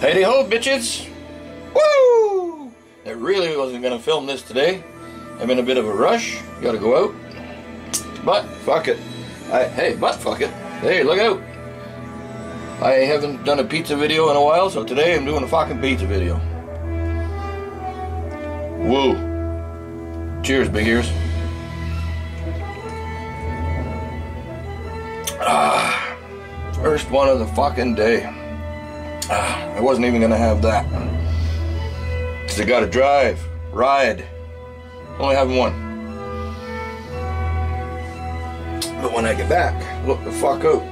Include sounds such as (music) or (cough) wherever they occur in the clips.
Heidi ho, bitches! Woo! I really wasn't gonna film this today. I'm in a bit of a rush. Gotta go out. But fuck it. I, hey, but fuck it. Hey, look out! I haven't done a pizza video in a while, so today I'm doing a fucking pizza video. Woo! Cheers, big ears. Ah, first one of the fucking day. Ah, I wasn't even gonna have that. Cause I gotta drive, ride. Only having one. But when I get back, look the fuck out.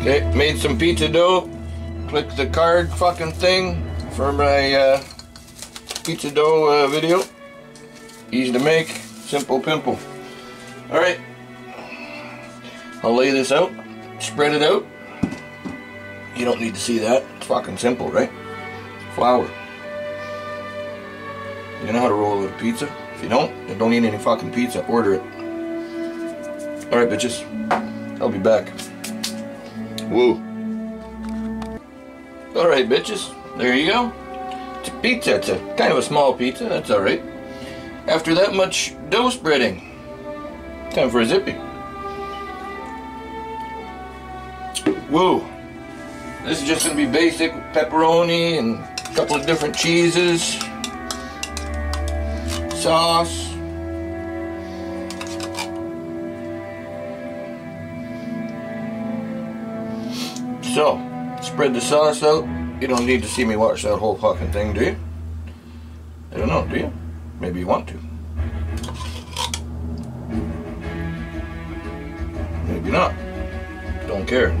Okay, made some pizza dough. Click the card fucking thing for my uh, pizza dough uh, video. Easy to make, simple pimple. Alright, I'll lay this out, spread it out. You don't need to see that. It's fucking simple, right? Flour. You know how to roll a little pizza? If you don't, then don't eat any fucking pizza. Order it. Alright, bitches. I'll be back. Woo. Alright, bitches. There you go. It's a pizza. It's a kind of a small pizza. That's alright. After that much dough spreading, time for a zippy. Woo. This is just going to be basic pepperoni and a couple of different cheeses. Sauce. So, spread the sauce out. You don't need to see me watch that whole fucking thing, do you? I don't know, do you? Maybe you want to. Maybe not. Don't care.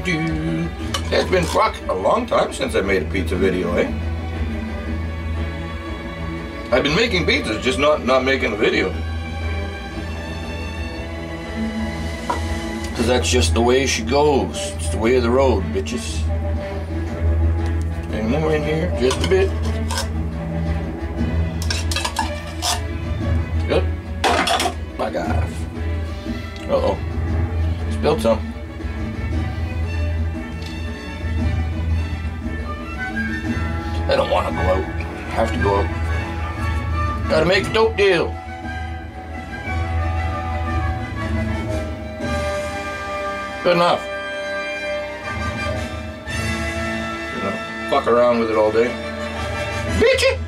Do-do-do-do. It's been fuck a long time since I made a pizza video, eh? I've been making pizzas, just not not making a video. Cause that's just the way she goes. It's the way of the road, bitches. Any more in here? Just a bit. Good. My God. Uh oh. Spilled some. I don't want to go out. Have to go out. Gotta make a dope deal. Good enough. You know, fuck around with it all day. Bitchy!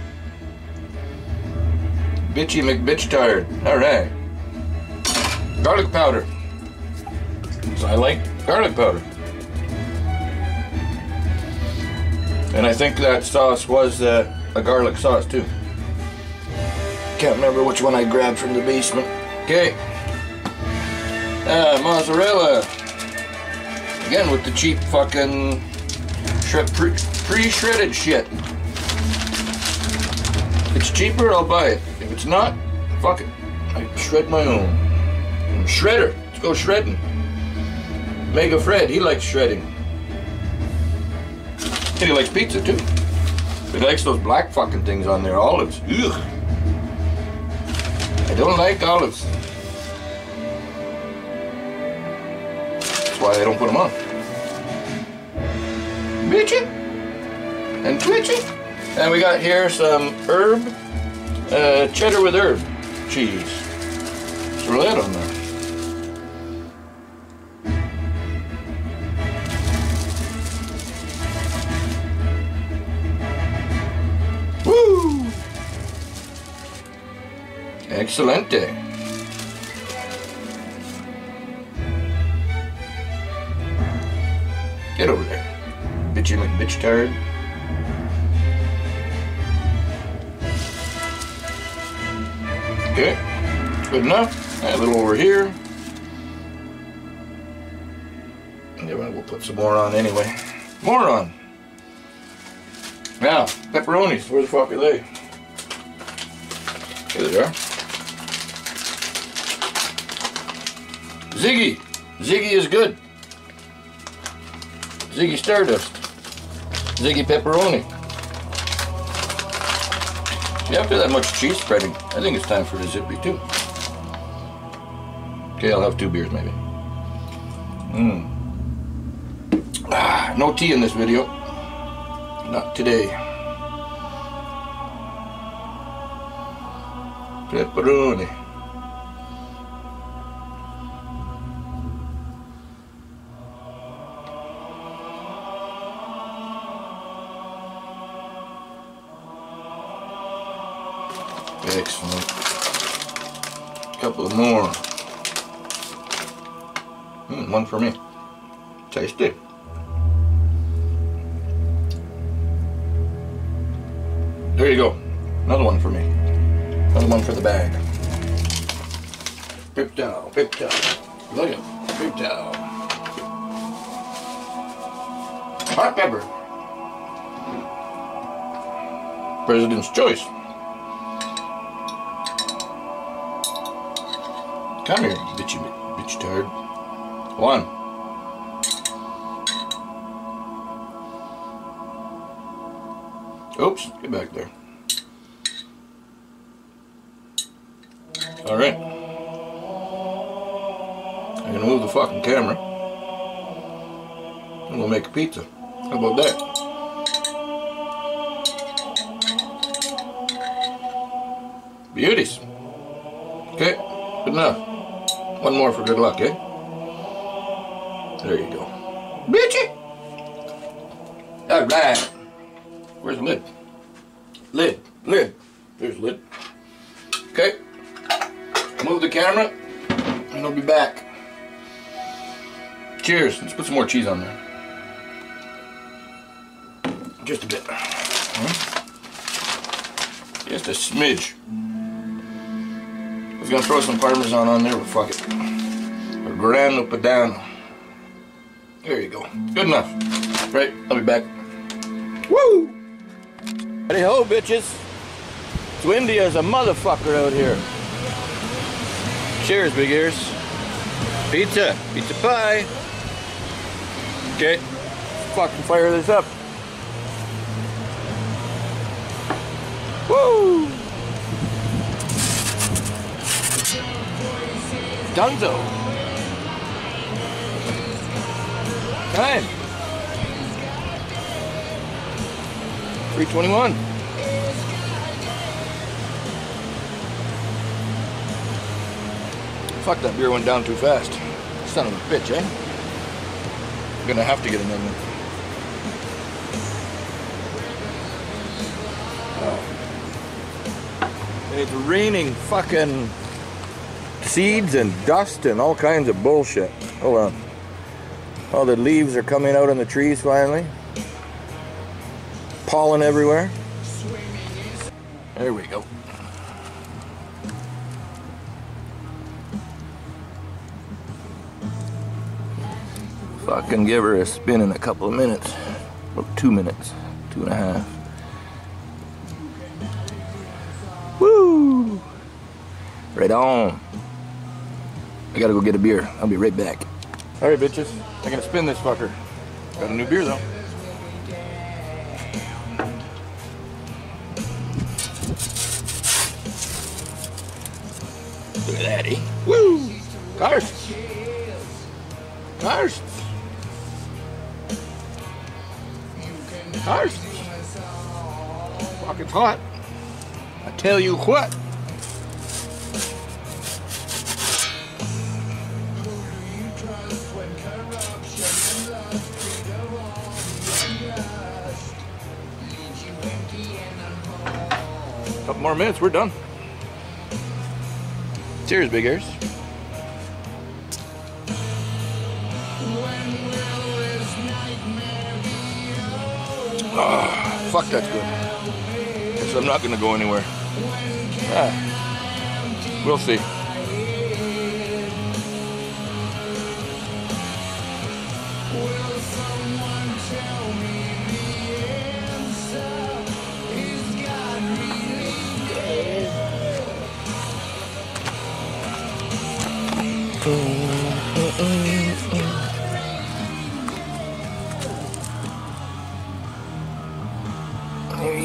Bitchy McBitch tired. Alright. Garlic powder. So I like garlic powder. And I think that sauce was uh, a garlic sauce too. Can't remember which one I grabbed from the basement. Okay. Uh, mozzarella. Again with the cheap fucking pre, pre-shredded shit. If it's cheaper, I'll buy it. If it's not, fuck it. I shred my own. Shredder. Let's go shredding. Mega Fred, he likes shredding. And he likes pizza too. He likes those black fucking things on there, olives. Ugh. I don't like olives. That's why I don't put them on. Bitchy and twitchy. And we got here some herb, uh, cheddar with herb cheese. Throw that on there. Excelente. Get over there. Bitchy McBitch turd. Okay. Good enough. A little over here. And we'll put some more on anyway. More on. Now, pepperonis, where the fuck are they? Here they are. Ziggy. Ziggy is good. Ziggy Stardust. Ziggy Pepperoni. After that much cheese spreading, I think it's time for the zippy too. Okay, I'll have two beers maybe. Mmm. Ah, no tea in this video. Not today. Pepperoni. Mm, one for me. Tasty. There you go. Another one for me. Another one for the bag. Pip towel, pip towel. Look at pip towel. Hot pepper. President's choice. Come here, bitchy, bitch turd. One. Oops, get back there. Alright. I'm gonna move the fucking camera. And we'll make a pizza. How about that? Beauties. Okay, good enough. One more for good luck, eh? There you go. Bitchy! Alright. Where's the lid? Lid. Lid. There's the lid. Okay. Move the camera, and I'll be back. Cheers. Let's put some more cheese on there. Just a bit. Hmm? Just a smidge. I was gonna throw some Parmesan on there, but fuck it. Or Grana Padano. There you go. Good enough. Right, I'll be back. Woo! Hey ho, bitches. It's windy as a motherfucker out here. Cheers, big ears. Pizza. Pizza pie. Okay. Fucking fire this up. Woo! Dunzo. Time. 321. Fuck, that beer went down too fast. Son of a bitch, eh? I'm gonna have to get another one. Oh. It's raining fucking seeds and dust and all kinds of bullshit. Hold on. All the leaves are coming out on the trees finally. Pollen everywhere. There we go. Fucking give her a spin in a couple of minutes. Well, two minutes. Two and a half. Woo! Right on. I gotta go get a beer. I'll be right back. Alright, bitches. I'm gonna spin this fucker. Got a new beer though. Look at that, eh? Woo! Cars! Cars! Cars! Fuck, it's hot. I tell you what. More minutes, we're done. Cheers, big ears. Ah, fuck, that's good. Guess I'm not gonna go anywhere. Ah, we'll see.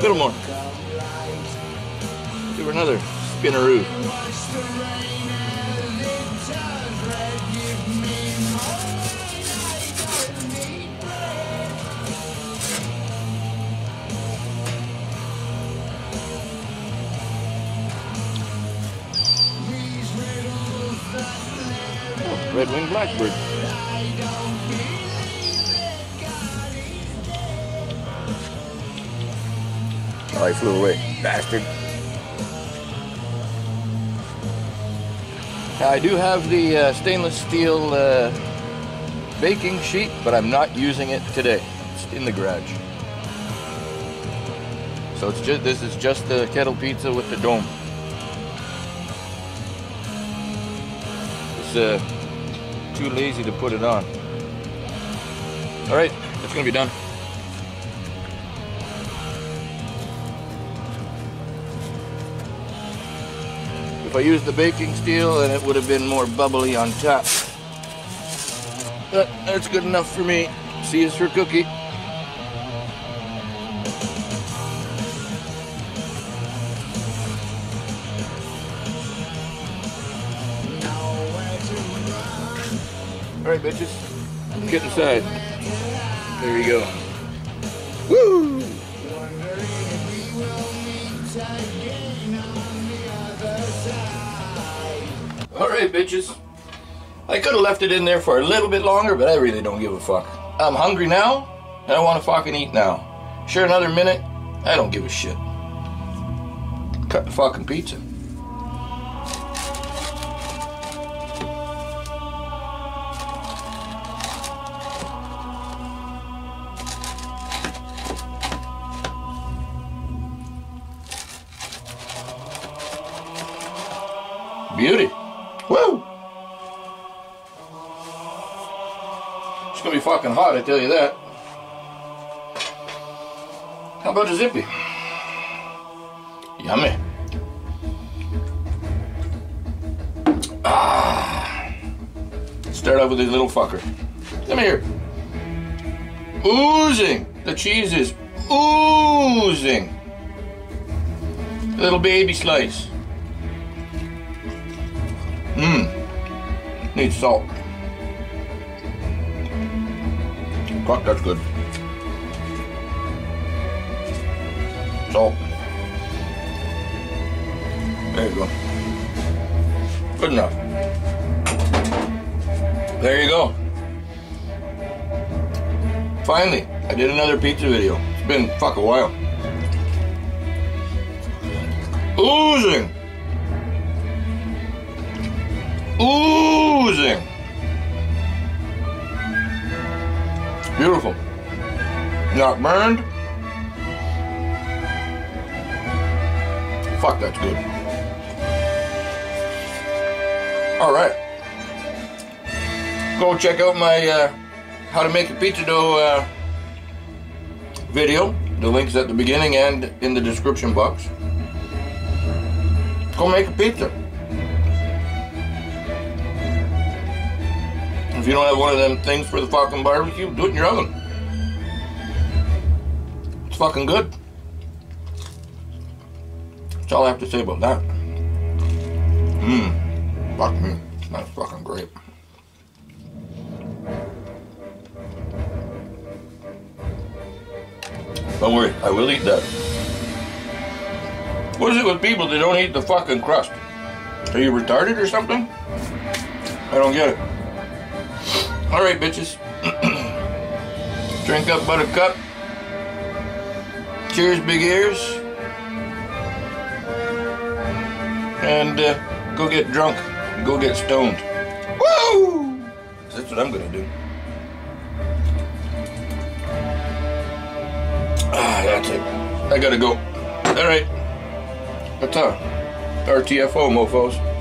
Little more. Give her another spinneroo. Oh, red-winged blackbird. Oh, flew away, bastard. I do have the uh, stainless steel uh, baking sheet, but I'm not using it today. It's in the garage. So it's just this is just the KettlePizza with the dome. It's uh, too lazy to put it on. All right, it's gonna be done. If I used the baking steel, then it would have been more bubbly on top. But that's good enough for me. See you for cookie. All right, bitches. Get inside. There you go. Woo! All right, bitches. I could have left it in there for a little bit longer, but I really don't give a fuck. I'm hungry now, and I want to fucking eat now. Sure, another minute, I don't give a shit. Cut the fucking pizza. Fucking hot, I tell you that. How about a zippy? Yummy. Ah. Start out with this little fucker. Come here. Oozing. The cheese is oozing. A little baby slice. Mmm. Needs salt. Fuck, that's good. Salt. There you go. Good enough. There you go. Finally, I did another pizza video. It's been fuck a while. Oozing. Oozing. Beautiful. Not burned. Fuck, that's good. All right. Go check out my uh, how to make a pizza dough uh, video. The link's at the beginning and in the description box. Go make a pizza. If you don't have one of them things for the fucking barbecue, do it in your oven. It's fucking good. That's all I have to say about that. Mmm. Fuck me. That's fucking great. Don't worry, I will eat that. What is it with people that don't eat the fucking crust? Are you retarded or something? I don't get it. Alright, bitches. (clears throat) Drink up buttercup. Cheers, big ears. And uh, go get drunk. Go get stoned. Woo! That's what I'm gonna do. Ah, that's it. I gotta go. Alright. That's all. RTFO, mofos.